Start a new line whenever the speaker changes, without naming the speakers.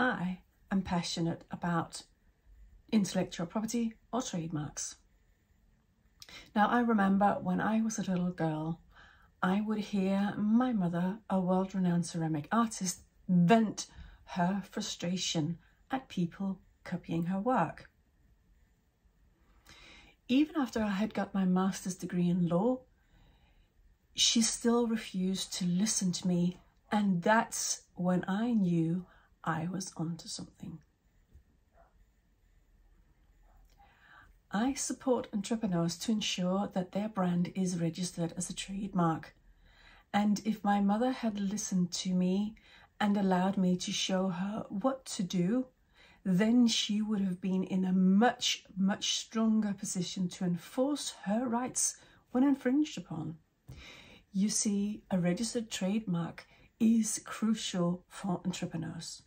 I am passionate about intellectual property or trademarks. Now, I remember when I was a little girl, I would hear my mother, a world renowned ceramic artist, vent her frustration at people copying her work. Even after I had got my master's degree in law, she still refused to listen to me, and that's when I knew I was onto something. I support entrepreneurs to ensure that their brand is registered as a trademark. And if my mother had listened to me and allowed me to show her what to do, then she would have been in a much, much stronger position to enforce her rights when infringed upon. You see, a registered trademark is crucial for entrepreneurs.